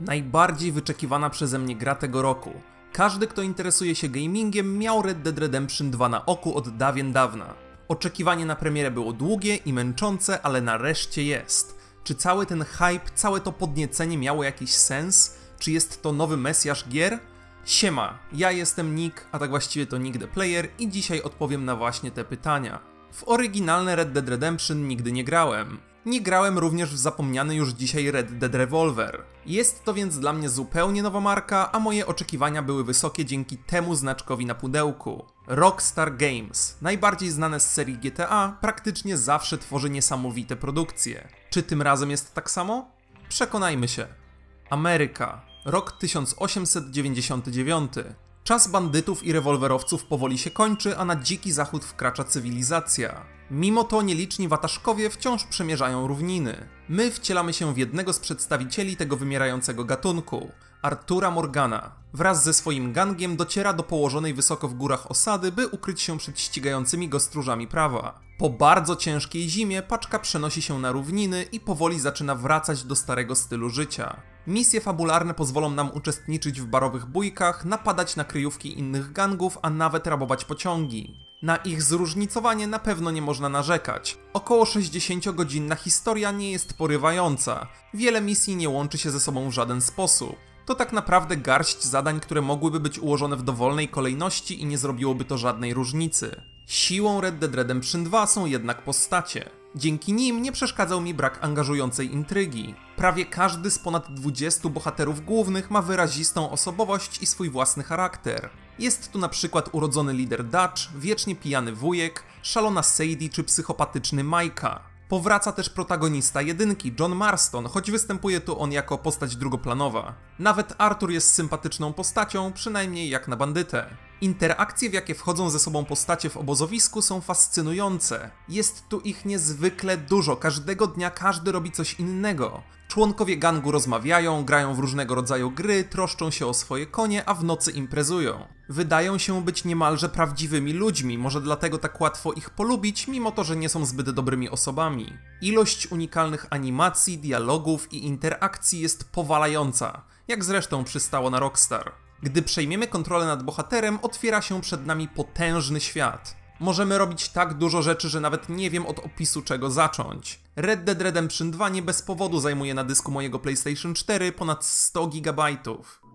Najbardziej wyczekiwana przeze mnie gra tego roku. Każdy, kto interesuje się gamingiem, miał Red Dead Redemption 2 na oku od dawien dawna. Oczekiwanie na premierę było długie i męczące, ale nareszcie jest. Czy cały ten hype, całe to podniecenie miało jakiś sens? Czy jest to nowy mesjasz gier? Siema, ja jestem Nick, a tak właściwie to Nick the Player i dzisiaj odpowiem na właśnie te pytania. W oryginalne Red Dead Redemption nigdy nie grałem. Nie grałem również w zapomniany już dzisiaj Red Dead Revolver. Jest to więc dla mnie zupełnie nowa marka, a moje oczekiwania były wysokie dzięki temu znaczkowi na pudełku. Rockstar Games, najbardziej znane z serii GTA, praktycznie zawsze tworzy niesamowite produkcje. Czy tym razem jest tak samo? Przekonajmy się. Ameryka, rok 1899. Czas bandytów i rewolwerowców powoli się kończy, a na dziki zachód wkracza cywilizacja. Mimo to nieliczni wataszkowie wciąż przemierzają równiny. My wcielamy się w jednego z przedstawicieli tego wymierającego gatunku, Artura Morgana. Wraz ze swoim gangiem dociera do położonej wysoko w górach osady, by ukryć się przed ścigającymi go stróżami prawa. Po bardzo ciężkiej zimie paczka przenosi się na równiny i powoli zaczyna wracać do starego stylu życia. Misje fabularne pozwolą nam uczestniczyć w barowych bójkach, napadać na kryjówki innych gangów, a nawet rabować pociągi. Na ich zróżnicowanie na pewno nie można narzekać. Około 60-godzinna historia nie jest porywająca. Wiele misji nie łączy się ze sobą w żaden sposób. To tak naprawdę garść zadań, które mogłyby być ułożone w dowolnej kolejności i nie zrobiłoby to żadnej różnicy. Siłą Red Dead Redemption 2 są jednak postacie. Dzięki nim nie przeszkadzał mi brak angażującej intrygi. Prawie każdy z ponad 20 bohaterów głównych ma wyrazistą osobowość i swój własny charakter. Jest tu na przykład urodzony lider Dutch, wiecznie pijany wujek, szalona Sadie czy psychopatyczny Majka. Powraca też protagonista jedynki, John Marston, choć występuje tu on jako postać drugoplanowa. Nawet Arthur jest sympatyczną postacią, przynajmniej jak na bandytę. Interakcje, w jakie wchodzą ze sobą postacie w obozowisku są fascynujące. Jest tu ich niezwykle dużo, każdego dnia każdy robi coś innego. Członkowie gangu rozmawiają, grają w różnego rodzaju gry, troszczą się o swoje konie, a w nocy imprezują. Wydają się być niemalże prawdziwymi ludźmi, może dlatego tak łatwo ich polubić, mimo to, że nie są zbyt dobrymi osobami. Ilość unikalnych animacji, dialogów i interakcji jest powalająca, jak zresztą przystało na Rockstar. Gdy przejmiemy kontrolę nad bohaterem, otwiera się przed nami potężny świat. Możemy robić tak dużo rzeczy, że nawet nie wiem od opisu czego zacząć. Red Dead Redemption 2 nie bez powodu zajmuje na dysku mojego PlayStation 4 ponad 100 GB.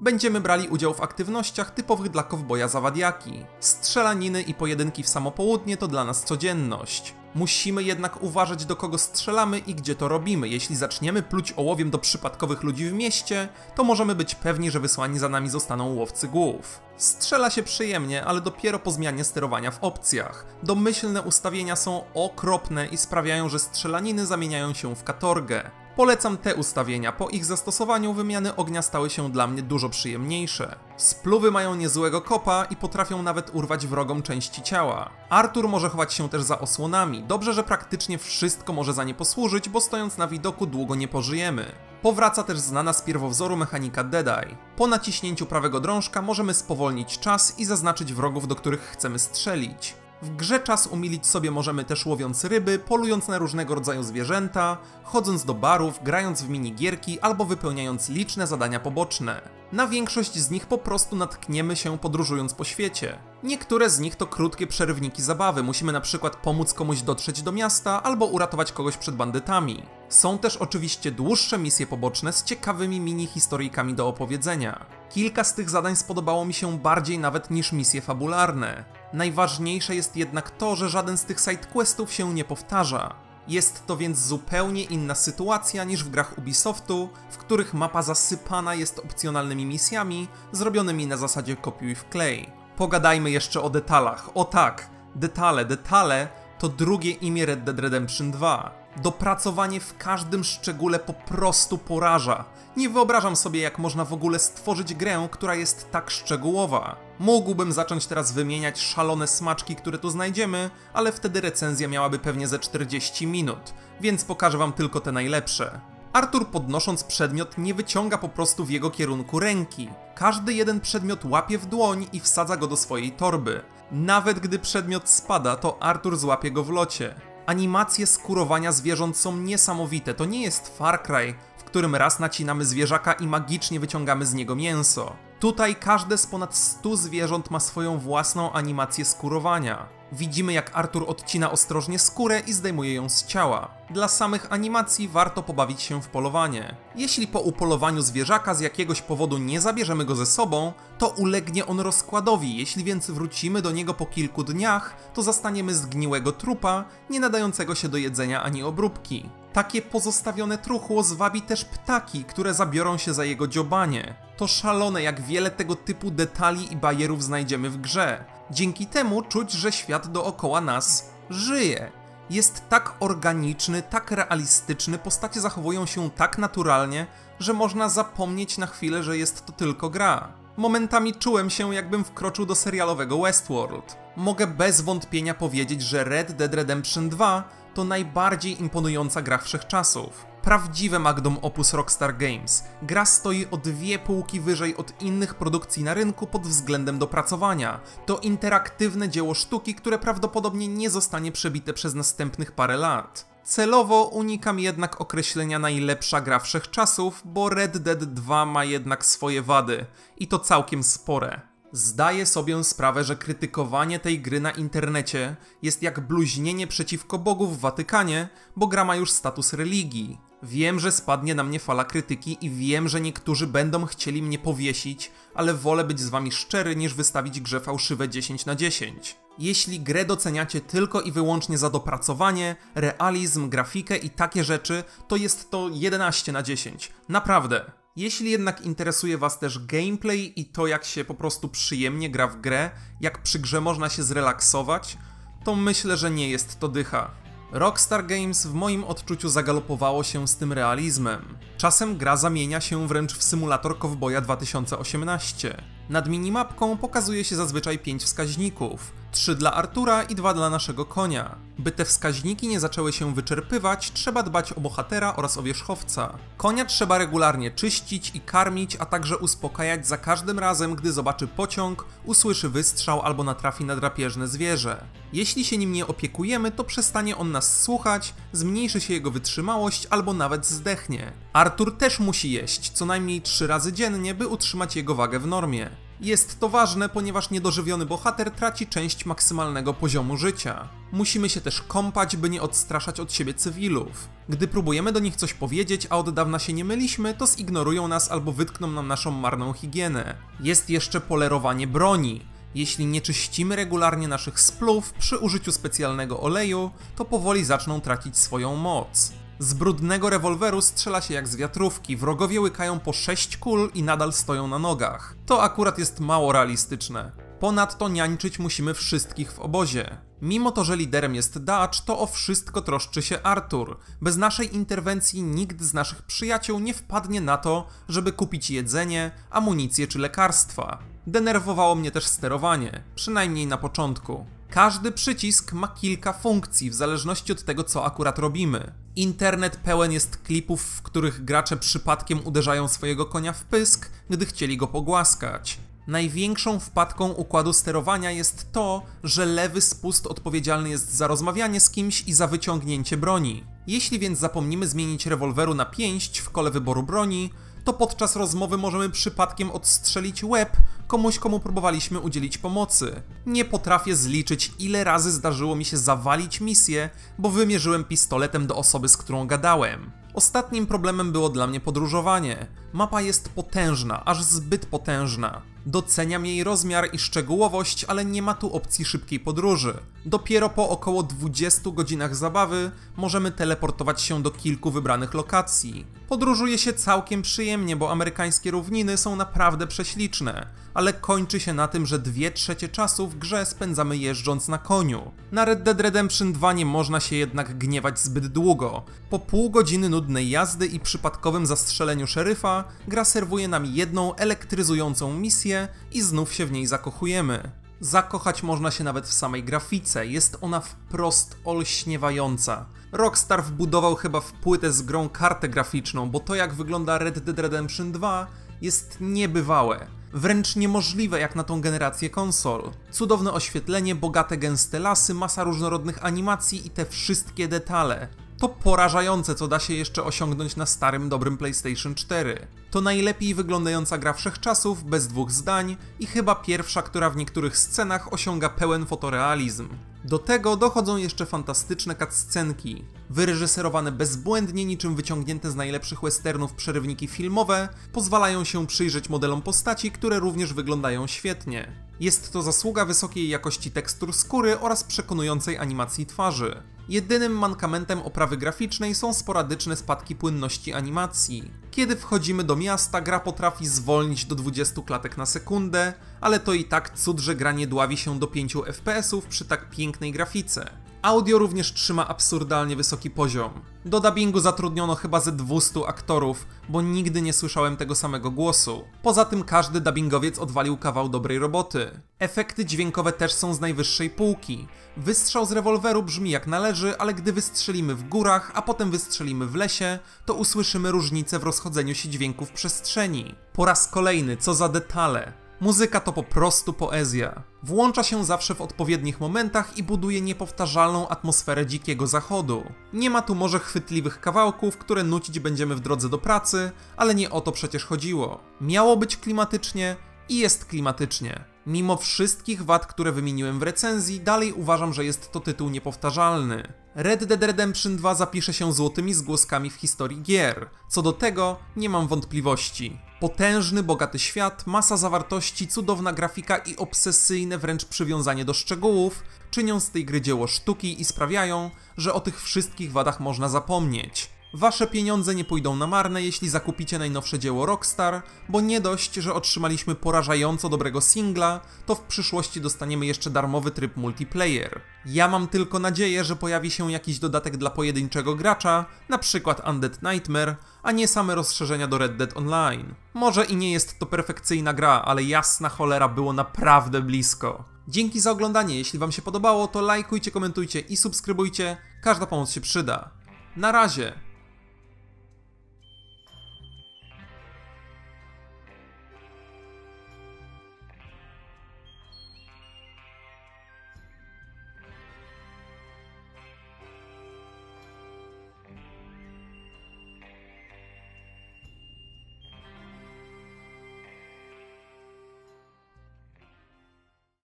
Będziemy brali udział w aktywnościach typowych dla kowboja zawadiaki. Strzelaniny i pojedynki w samopołudnie to dla nas codzienność. Musimy jednak uważać do kogo strzelamy i gdzie to robimy. Jeśli zaczniemy pluć ołowiem do przypadkowych ludzi w mieście, to możemy być pewni, że wysłani za nami zostaną łowcy głów. Strzela się przyjemnie, ale dopiero po zmianie sterowania w opcjach. Domyślne ustawienia są okropne i sprawiają, że strzelaniny zamieniają się w katorgę. Polecam te ustawienia, po ich zastosowaniu wymiany ognia stały się dla mnie dużo przyjemniejsze. Spluwy mają niezłego kopa i potrafią nawet urwać wrogom części ciała. Artur może chować się też za osłonami, dobrze, że praktycznie wszystko może za nie posłużyć, bo stojąc na widoku długo nie pożyjemy. Powraca też znana z pierwowzoru mechanika Deadeye. Po naciśnięciu prawego drążka możemy spowolnić czas i zaznaczyć wrogów, do których chcemy strzelić. W grze czas umilić sobie możemy też łowiąc ryby, polując na różnego rodzaju zwierzęta, chodząc do barów, grając w minigierki albo wypełniając liczne zadania poboczne. Na większość z nich po prostu natkniemy się podróżując po świecie. Niektóre z nich to krótkie przerywniki zabawy, musimy na przykład pomóc komuś dotrzeć do miasta albo uratować kogoś przed bandytami. Są też oczywiście dłuższe misje poboczne z ciekawymi mini-historyjkami do opowiedzenia. Kilka z tych zadań spodobało mi się bardziej nawet niż misje fabularne. Najważniejsze jest jednak to, że żaden z tych sidequestów się nie powtarza. Jest to więc zupełnie inna sytuacja niż w grach Ubisoftu, w których mapa zasypana jest opcjonalnymi misjami zrobionymi na zasadzie kopiuj w klej. Pogadajmy jeszcze o detalach. O tak, detale, detale to drugie imię Red Dead Redemption 2. Dopracowanie w każdym szczególe po prostu poraża. Nie wyobrażam sobie, jak można w ogóle stworzyć grę, która jest tak szczegółowa. Mógłbym zacząć teraz wymieniać szalone smaczki, które tu znajdziemy, ale wtedy recenzja miałaby pewnie ze 40 minut, więc pokażę wam tylko te najlepsze. Artur podnosząc przedmiot nie wyciąga po prostu w jego kierunku ręki. Każdy jeden przedmiot łapie w dłoń i wsadza go do swojej torby. Nawet gdy przedmiot spada, to Artur złapie go w locie. Animacje skurowania zwierząt są niesamowite. To nie jest Far Cry, którym raz nacinamy zwierzaka i magicznie wyciągamy z niego mięso. Tutaj każde z ponad 100 zwierząt ma swoją własną animację skurowania. Widzimy jak Artur odcina ostrożnie skórę i zdejmuje ją z ciała. Dla samych animacji warto pobawić się w polowanie. Jeśli po upolowaniu zwierzaka z jakiegoś powodu nie zabierzemy go ze sobą, to ulegnie on rozkładowi, jeśli więc wrócimy do niego po kilku dniach, to zastaniemy zgniłego trupa, nie nadającego się do jedzenia ani obróbki. Takie pozostawione truchło zwabi też ptaki, które zabiorą się za jego dziobanie. To szalone, jak wiele tego typu detali i bajerów znajdziemy w grze. Dzięki temu czuć, że świat dookoła nas żyje. Jest tak organiczny, tak realistyczny, postacie zachowują się tak naturalnie, że można zapomnieć na chwilę, że jest to tylko gra. Momentami czułem się, jakbym wkroczył do serialowego Westworld. Mogę bez wątpienia powiedzieć, że Red Dead Redemption 2 to najbardziej imponująca gra wszechczasów. Prawdziwe magnum opus Rockstar Games. Gra stoi o dwie półki wyżej od innych produkcji na rynku pod względem dopracowania. To interaktywne dzieło sztuki, które prawdopodobnie nie zostanie przebite przez następnych parę lat. Celowo unikam jednak określenia najlepsza gra wszechczasów, bo Red Dead 2 ma jednak swoje wady i to całkiem spore. Zdaję sobie sprawę, że krytykowanie tej gry na internecie jest jak bluźnienie przeciwko Bogu w Watykanie, bo gra ma już status religii. Wiem, że spadnie na mnie fala krytyki i wiem, że niektórzy będą chcieli mnie powiesić, ale wolę być z wami szczery niż wystawić grze fałszywe 10 na 10. Jeśli grę doceniacie tylko i wyłącznie za dopracowanie, realizm, grafikę i takie rzeczy, to jest to 11 na 10. Naprawdę. Jeśli jednak interesuje Was też gameplay i to, jak się po prostu przyjemnie gra w grę, jak przy grze można się zrelaksować, to myślę, że nie jest to dycha. Rockstar Games w moim odczuciu zagalopowało się z tym realizmem. Czasem gra zamienia się wręcz w symulator Cowboya 2018. Nad minimapką pokazuje się zazwyczaj 5 wskaźników. 3 dla Artura i 2 dla naszego konia. By te wskaźniki nie zaczęły się wyczerpywać, trzeba dbać o bohatera oraz o wierzchowca. Konia trzeba regularnie czyścić i karmić, a także uspokajać za każdym razem, gdy zobaczy pociąg, usłyszy wystrzał albo natrafi na drapieżne zwierzę. Jeśli się nim nie opiekujemy, to przestanie on nas słuchać, zmniejszy się jego wytrzymałość albo nawet zdechnie. Artur też musi jeść, co najmniej 3 razy dziennie, by utrzymać jego wagę w normie. Jest to ważne, ponieważ niedożywiony bohater traci część maksymalnego poziomu życia. Musimy się też kąpać, by nie odstraszać od siebie cywilów. Gdy próbujemy do nich coś powiedzieć, a od dawna się nie myliśmy, to zignorują nas albo wytkną nam naszą marną higienę. Jest jeszcze polerowanie broni. Jeśli nie czyścimy regularnie naszych splów przy użyciu specjalnego oleju, to powoli zaczną tracić swoją moc. Z brudnego rewolweru strzela się jak z wiatrówki, wrogowie łykają po 6 kul i nadal stoją na nogach. To akurat jest mało realistyczne. Ponadto niańczyć musimy wszystkich w obozie. Mimo to, że liderem jest Dutch, to o wszystko troszczy się Arthur. Bez naszej interwencji nikt z naszych przyjaciół nie wpadnie na to, żeby kupić jedzenie, amunicję czy lekarstwa. Denerwowało mnie też sterowanie, przynajmniej na początku. Każdy przycisk ma kilka funkcji w zależności od tego, co akurat robimy. Internet pełen jest klipów, w których gracze przypadkiem uderzają swojego konia w pysk, gdy chcieli go pogłaskać. Największą wpadką układu sterowania jest to, że lewy spust odpowiedzialny jest za rozmawianie z kimś i za wyciągnięcie broni. Jeśli więc zapomnimy zmienić rewolweru na pięść w kole wyboru broni, to podczas rozmowy możemy przypadkiem odstrzelić łeb komuś, komu próbowaliśmy udzielić pomocy. Nie potrafię zliczyć, ile razy zdarzyło mi się zawalić misję, bo wymierzyłem pistoletem do osoby, z którą gadałem. Ostatnim problemem było dla mnie podróżowanie. Mapa jest potężna, aż zbyt potężna. Doceniam jej rozmiar i szczegółowość, ale nie ma tu opcji szybkiej podróży. Dopiero po około 20 godzinach zabawy możemy teleportować się do kilku wybranych lokacji. Podróżuje się całkiem przyjemnie, bo amerykańskie równiny są naprawdę prześliczne, ale kończy się na tym, że dwie trzecie czasu w grze spędzamy jeżdżąc na koniu. Na Red Dead Redemption 2 nie można się jednak gniewać zbyt długo. Po pół godziny nudnej jazdy i przypadkowym zastrzeleniu szeryfa, gra serwuje nam jedną elektryzującą misję i znów się w niej zakochujemy. Zakochać można się nawet w samej grafice, jest ona wprost olśniewająca. Rockstar wbudował chyba w płytę z grą kartę graficzną, bo to jak wygląda Red Dead Redemption 2 jest niebywałe. Wręcz niemożliwe jak na tą generację konsol. Cudowne oświetlenie, bogate gęste lasy, masa różnorodnych animacji i te wszystkie detale. To porażające, co da się jeszcze osiągnąć na starym, dobrym PlayStation 4. To najlepiej wyglądająca gra wszechczasów, bez dwóch zdań i chyba pierwsza, która w niektórych scenach osiąga pełen fotorealizm. Do tego dochodzą jeszcze fantastyczne cutscenki, wyreżyserowane bezbłędnie niczym wyciągnięte z najlepszych westernów przerywniki filmowe, pozwalają się przyjrzeć modelom postaci, które również wyglądają świetnie. Jest to zasługa wysokiej jakości tekstur skóry oraz przekonującej animacji twarzy. Jedynym mankamentem oprawy graficznej są sporadyczne spadki płynności animacji. Kiedy wchodzimy do miasta, gra potrafi zwolnić do 20 klatek na sekundę, ale to i tak cud, że gra nie dławi się do 5 FPS przy tak pięknej grafice. Audio również trzyma absurdalnie wysoki poziom. Do dubbingu zatrudniono chyba ze 200 aktorów, bo nigdy nie słyszałem tego samego głosu. Poza tym każdy dubbingowiec odwalił kawał dobrej roboty. Efekty dźwiękowe też są z najwyższej półki. Wystrzał z rewolweru brzmi jak należy, ale gdy wystrzelimy w górach, a potem wystrzelimy w lesie, to usłyszymy różnicę w rozchodzeniu się dźwięków w przestrzeni. Po raz kolejny, co za detale. Muzyka to po prostu poezja. Włącza się zawsze w odpowiednich momentach i buduje niepowtarzalną atmosferę dzikiego zachodu. Nie ma tu może chwytliwych kawałków, które nucić będziemy w drodze do pracy, ale nie o to przecież chodziło. Miało być klimatycznie i jest klimatycznie. Mimo wszystkich wad, które wymieniłem w recenzji, dalej uważam, że jest to tytuł niepowtarzalny. Red Dead Redemption 2 zapisze się złotymi zgłoskami w historii gier. Co do tego nie mam wątpliwości. Potężny, bogaty świat, masa zawartości, cudowna grafika i obsesyjne wręcz przywiązanie do szczegółów czynią z tej gry dzieło sztuki i sprawiają, że o tych wszystkich wadach można zapomnieć. Wasze pieniądze nie pójdą na marne, jeśli zakupicie najnowsze dzieło Rockstar, bo nie dość, że otrzymaliśmy porażająco dobrego singla, to w przyszłości dostaniemy jeszcze darmowy tryb multiplayer. Ja mam tylko nadzieję, że pojawi się jakiś dodatek dla pojedynczego gracza, na przykład Undead Nightmare, a nie same rozszerzenia do Red Dead Online. Może i nie jest to perfekcyjna gra, ale jasna cholera było naprawdę blisko. Dzięki za oglądanie, jeśli wam się podobało, to lajkujcie, komentujcie i subskrybujcie, każda pomoc się przyda. Na razie!